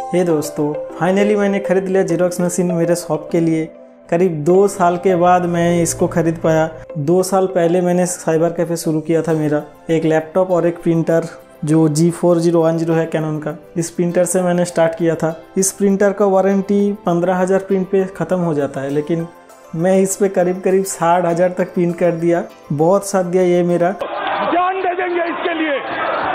हे दोस्तों फाइनली मैंने ख़रीद लिया जेरोक्स मशीन मेरे शॉप के लिए। करीब दो साल के बाद मैं इसको ख़रीद पाया। दो साल पहले मैंने साइबर कैफ़े शुरू किया था मेरा। एक लैपटॉप और एक प्रिंटर जो G four zero one zero है कैनन का। इस प्रिंटर से मैंने स्टार्ट किया था। इस प्रिंटर का वारंटी पंद्रह हज़ार प्रिंट पे ख़त्म हो जाता है, लेकिन मैं इस पे करीब करीब साठ हज़ार तक प्रिंट कर दिया। बहुत साथ दिया ये मेरा जान दे देंगे इसके लिए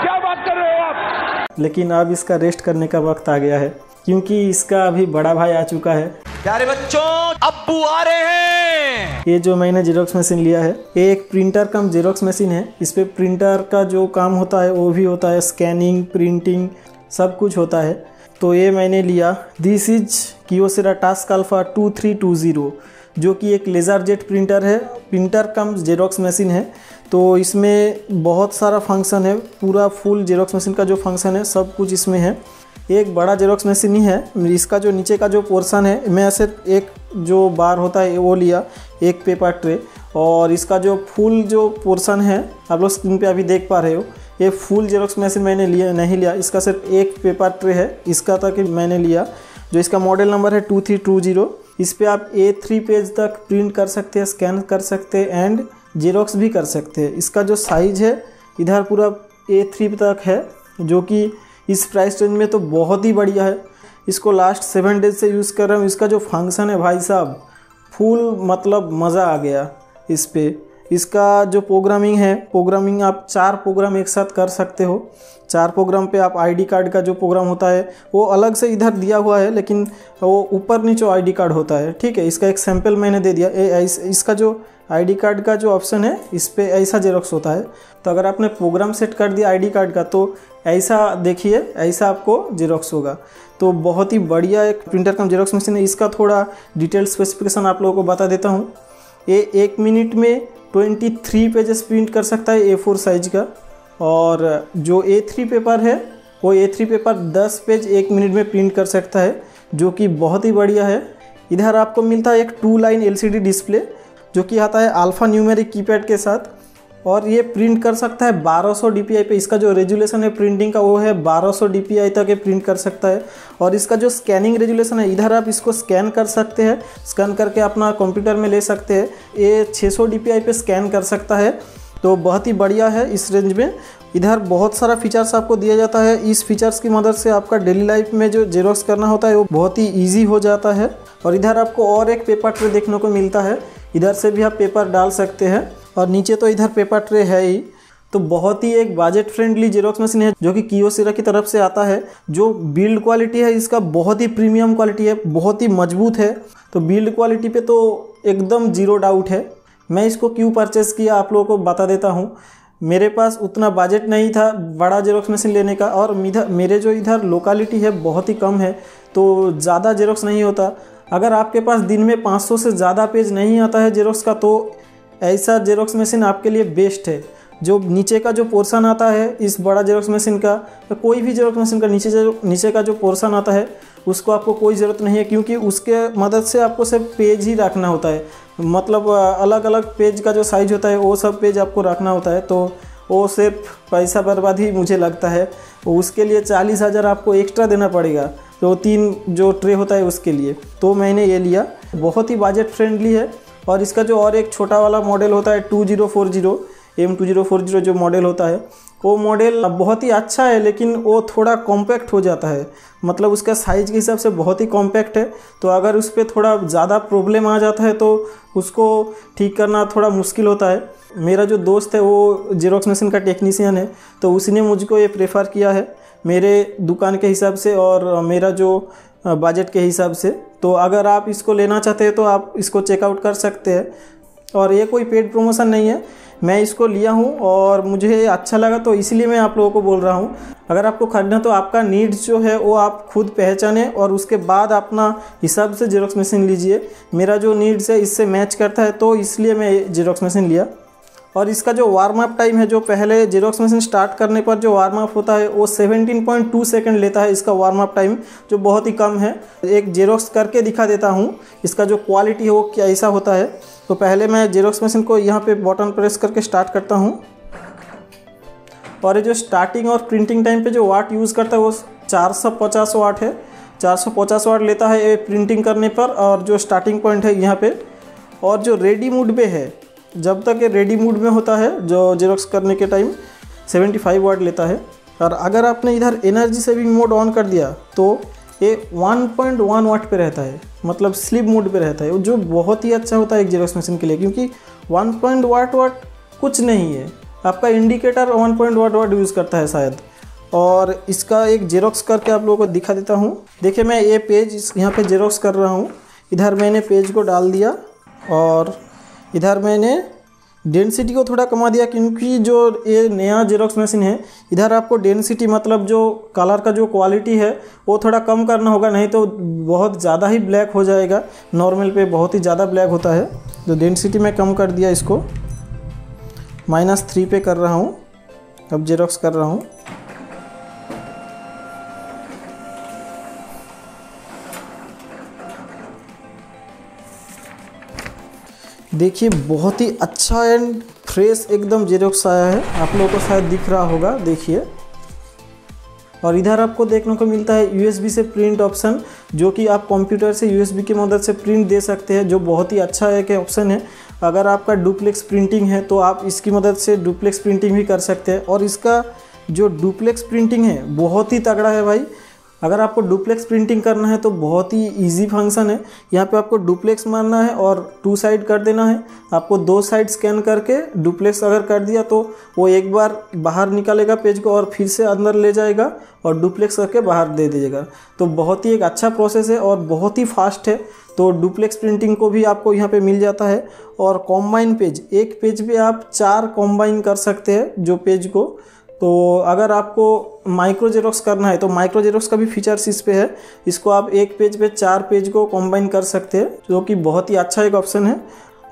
क्या बात कर रहे हो आप लेकिन अब इसका रेस्ट करने का वक्त आ गया है क्योंकि इसका अभी बड़ा भाई आ चुका है। प्यारे बच्चों अब्बू आ रहे हैं। ये जो मैंने जेरोक्स मशीन लिया है ये एक प्रिंटर कम जेरोक्स मशीन है। इस पे प्रिंटर का जो काम होता है वो भी होता है। स्कैनिंग प्रिंटिंग सब कुछ होता है। तो ये मैंने लिया। This is Kyocera task alfa two three two zero जो कि एक लेज़र जेट प्रिंटर है। प्रिंटर कम जेरोक्स मशीन है। तो इसमें बहुत सारा फ़ंक्शन है। पूरा फुल जेरोक्स मशीन का जो फ़ंक्शन है, सब कुछ इसमें है। एक बड़ा जेरोक्स मशीन ही है। इसका जो नीचे का जो पोर्शन है, मैं सिर्फ़ एक जो बार होता है, वो लिया, एक पेपर ट्रे और इसका जो फुल जो पोर्शन है, आप लोग स्क्रीन पे अभी देख पा रहे हो, ये फुल जेरोक्स मशीन मैंने लिया, नहीं लिया। इसका सिर्फ़ एक पेपर ट्रे है। इसका तक मैंने लिया, जो इसका मॉडल नंबर है टू थ्री टू ज़ीरो इस पर आप ए थ्री पेज तक प्रिंट कर सकते हैं स्कैन कर सकते हैं एंड जेरोक्स भी कर सकते हैं। इसका जो साइज़ है, इधर पूरा ए थ्री तक है, जो कि इस प्राइस रेंज में तो बहुत ही बढ़िया है। इसको लास्ट सेवन डेज़ से यूज़ कर रहा हूँ। इसका जो फ़ंक्शन है भाई साहब फुल मतलब मज़ा आ गया इस पर इसका जो प्रोग्रामिंग है प्रोग्रामिंग आप चार प्रोग्राम एक साथ कर सकते हो। चार प्रोग्राम पे आप आईडी कार्ड का जो प्रोग्राम होता है वो अलग से इधर दिया हुआ है लेकिन वो ऊपर नीचे आईडी कार्ड होता है। ठीक है इसका एक सैंपल मैंने दे दिया। ए, इस, इसका जो आईडी कार्ड का जो ऑप्शन है इस पर ऐसा जेरोक्स होता है। तो अगर आपने प्रोग्राम सेट कर दिया आईडी कार्ड का तो ऐसा देखिए ऐसा आपको जेरोक्स होगा। तो बहुत ही बढ़िया एक प्रिंटर कम जेरोक्स मशीन है। इसका थोड़ा डिटेल स्पेसिफिकेशन आप लोगों को बता देता हूँ। ये एक मिनट में 23 पेजेस प्रिंट कर सकता है ए फोर साइज़ का। और जो ए थ्री पेपर है, वो ए थ्री पेपर 10 पेज एक मिनट में प्रिंट कर सकता है, जो कि बहुत ही बढ़िया है। इधर आपको मिलता है एक टू लाइन एलसीडी डिस्प्ले जो कि आता है अल्फ़ा न्यूमेरिक कीपैड के साथ। और ये प्रिंट कर सकता है 1200 डीपीआई पे। इसका जो रेजुलेशन है प्रिंटिंग का, वो है 1200 डीपीआई तक ये प्रिंट कर सकता है। और इसका जो स्कैनिंग रेजुलेशन है, इधर आप इसको स्कैन कर सकते हैं। स्कैन करके अपना कंप्यूटर में ले सकते हैं। ये 600 डीपीआई पे स्कैन कर सकता है। तो बहुत ही बढ़िया है इस रेंज में। इधर बहुत सारा फीचर्स आपको दिया जाता है। इस फीचर्स की मदद से आपका डेली लाइफ में जो जेरोक्स करना होता है, वो बहुत ही ईजी हो जाता है। और इधर आपको और एक पेपर ट्रे देखने को मिलता है। इधर से भी आप पेपर डाल सकते हैं। और नीचे तो इधर पेपर ट्रे है ही। तो बहुत ही एक बजट फ्रेंडली जेरोक्स मशीन है, जो कि कियोसिरा की तरफ़ से आता है, जो बिल्ड क्वालिटी है, इसका बहुत ही प्रीमियम क्वालिटी है, बहुत ही मज़बूत है। तो बिल्ड क्वालिटी पे तो एकदम ज़ीरो डाउट है। मैं इसको क्यों परचेस किया, आप लोगों को बता देता हूँ। मेरे पास उतना बजट नहीं था बड़ा जेरोक्स मशीन लेने का, और मेरे जो इधर लोकालिटी है, बहुत ही कम है। तो ज़्यादा जेरोक्स नहीं होता। अगर आपके पास दिन में 500 से ज़्यादा पेज नहीं आता है जेरोक्स का तो ऐसा जेरोक्स मशीन आपके लिए बेस्ट है। जो नीचे का जो पोर्शन आता है, इस बड़ा जेरोक्स मशीन का तो कोई भी जेरोक्स मशीन का नीचे नीचे का जो पोर्शन आता है, उसको आपको कोई ज़रूरत नहीं है, क्योंकि उसके मदद से आपको सिर्फ़ पेज ही रखना होता है। मतलब अलग अलग पेज का जो साइज़ होता है, वो सब पेज आपको रखना होता है तो वो सिर्फ़ पैसा बर्बाद ही मुझे लगता है। उसके लिए चालीस हज़ार आपको एक्स्ट्रा देना पड़ेगा तो तीन जो ट्रे होता है उसके लिए। तो मैंने ये लिया। बहुत ही बजट फ्रेंडली है। और इसका जो और एक छोटा वाला मॉडल होता है two zero four zero M two zero four zero जो मॉडल होता है, वो मॉडल बहुत ही अच्छा है, लेकिन वो थोड़ा कॉम्पैक्ट हो जाता है। मतलब उसका साइज़ के हिसाब से बहुत ही कॉम्पैक्ट है। तो अगर उस पर थोड़ा ज़्यादा प्रॉब्लम आ जाता है तो उसको ठीक करना थोड़ा मुश्किल होता है। मेरा जो दोस्त है, वो जेरोक्स मशीन का टेक्नीशियन है तो उसने मुझको ये प्रेफर किया है। मेरे दुकान के हिसाब से और मेरा जो बजट के हिसाब से। तो अगर आप इसको लेना चाहते हैं तो आप इसको चेकआउट कर सकते हैं। और ये कोई पेड प्रमोशन नहीं है। मैं इसको लिया हूँ और मुझे अच्छा लगा तो इसलिए मैं आप लोगों को बोल रहा हूँ। अगर आपको खरीदना तो आपका नीड्स जो है वो आप खुद पहचाने और उसके बाद अपना हिसाब से जेरोक्स मशीन लीजिए। मेरा जो नीड्स है इससे मैच करता है तो इसलिए मैं जेरोक्स मशीन लिया। और इसका जो वार्म अप टाइम है, जो पहले जेरोक्स मशीन स्टार्ट करने पर जो वार्म अप होता है, वो 17.2 सेकंड लेता है इसका वार्म अप टाइम जो बहुत ही कम है। एक जेरोक्स करके दिखा देता हूँ, इसका जो क्वालिटी है, वो क्या ऐसा होता है। तो पहले मैं जेरोक्स मशीन को यहाँ पे बटन प्रेस करके स्टार्ट करता हूँ। और ये जो स्टार्टिंग और प्रिंटिंग टाइम पे जो वाट यूज़ करता है, वो 450 वाट है। 450 वाट लेता है ये प्रिंटिंग करने पर, और जो स्टार्टिंग पॉइंट है यहाँ पे। और जो रेडी मूड पे है जब तक ये रेडी मूड में होता है, जो जेरोक्स करने के टाइम 75 वाट लेता है। और अगर आपने इधर एनर्जी सेविंग मोड ऑन कर दिया तो ये 1.1 वाट पे रहता है। मतलब स्लीप मोड पे रहता है। जो बहुत ही अच्छा होता है एक जेरोक्स मशीन के लिए, क्योंकि 1. वाट वाट कुछ नहीं है। आपका इंडिकेटर 1. वाट वाट यूज़ करता है शायद। और इसका एक जेरोक्स करके आप लोगों को दिखा देता हूँ। देखिए, मैं ये पेज यहाँ पे जेरोक्स कर रहा हूँ। इधर मैंने पेज को डाल दिया और इधर मैंने डेंसिटी को थोड़ा कमा दिया क्योंकि जो ये नया जेरोक्स मशीन है, इधर आपको डेंसिटी मतलब जो कलर का जो क्वालिटी है, वो थोड़ा कम करना होगा, नहीं तो बहुत ज़्यादा ही ब्लैक हो जाएगा। नॉर्मल पे बहुत ही ज़्यादा ब्लैक होता है। तो डेंसिटी में कम कर दिया इसको। माइनस थ्री पे कर रहा हूँ। अब जेरोक्स कर रहा हूँ। देखिए, बहुत ही अच्छा एंड फ्रेश एकदम जेरोक्स आया है। आप लोगों को शायद दिख रहा होगा, देखिए। और इधर आपको देखने को मिलता है यूएसबी से प्रिंट ऑप्शन जो कि आप कंप्यूटर से यूएसबी की मदद से प्रिंट दे सकते हैं, जो बहुत ही अच्छा एक ऑप्शन है। अगर आपका डुप्लेक्स प्रिंटिंग है तो आप इसकी मदद से डुप्लेक्स प्रिंटिंग भी कर सकते हैं। और इसका जो डुप्लेक्स प्रिंटिंग है, बहुत ही तगड़ा है भाई। अगर आपको डुप्लेक्स प्रिंटिंग करना है तो बहुत ही इजी फ़ंक्शन है। यहाँ पे आपको डुप्लेक्स मारना है और टू साइड कर देना है। आपको दो साइड स्कैन करके डुप्लेक्स अगर कर दिया तो वो एक बार बाहर निकालेगा पेज को और फिर से अंदर ले जाएगा और डुप्लेक्स करके बाहर दे दीजिएगा तो बहुत ही एक अच्छा प्रोसेस है और बहुत ही फास्ट है। तो डुप्लेक्स प्रिंटिंग को भी आपको यहाँ पे मिल जाता है। और कॉम्बाइन पेज एक पेज पे आप चार कॉम्बाइन कर सकते हैं जो पेज को। तो अगर आपको माइक्रो जेरोक्स करना है तो माइक्रो जेरोक्स का भी फीचर्स इस पे है। इसको आप एक पेज पे चार पेज को कॉम्बाइन कर सकते हैं, जो कि बहुत ही अच्छा एक ऑप्शन है।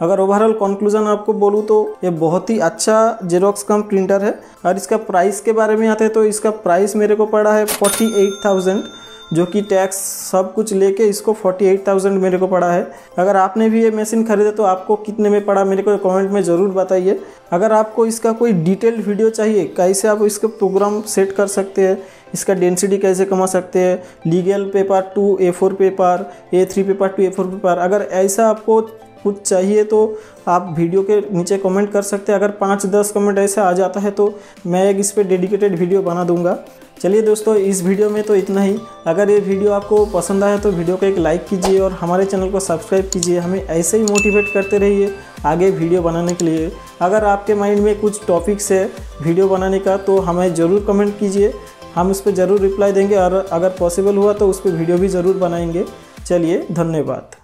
अगर ओवरऑल कंक्लूजन आपको बोलूँ तो ये बहुत ही अच्छा जेरोक्स कम प्रिंटर है। और इसका प्राइस के बारे में आते हैं तो इसका प्राइस मेरे को पड़ा है फोर्टी एट थाउज़ेंड जो कि टैक्स सब कुछ लेके इसको फोर्टी एट थाउज़ेंड मेरे को पड़ा है। अगर आपने भी ये मशीन खरीदा तो आपको कितने में पड़ा, मेरे को कमेंट में ज़रूर बताइए। अगर आपको इसका कोई डिटेल्ड वीडियो चाहिए, कैसे आप इसका प्रोग्राम सेट कर सकते हैं, इसका डेंसिटी कैसे कमा सकते हैं legal paper to A four paper A three paper to A four paper अगर ऐसा आपको कुछ चाहिए तो आप वीडियो के नीचे कमेंट कर सकते हैं। अगर पाँच दस कमेंट ऐसे आ जाता है तो मैं एक इस पर डेडिकेटेड वीडियो बना दूँगा। चलिए दोस्तों, इस वीडियो में तो इतना ही। अगर ये वीडियो आपको पसंद आया तो वीडियो को एक लाइक कीजिए और हमारे चैनल को सब्सक्राइब कीजिए। हमें ऐसे ही मोटिवेट करते रहिए आगे वीडियो बनाने के लिए। अगर आपके माइंड में कुछ टॉपिक्स है वीडियो बनाने का तो हमें ज़रूर कमेंट कीजिए। हम उस पर ज़रूर रिप्लाई देंगे और अगर पॉसिबल हुआ तो उस पर वीडियो भी ज़रूर बनाएँगे। चलिए, धन्यवाद।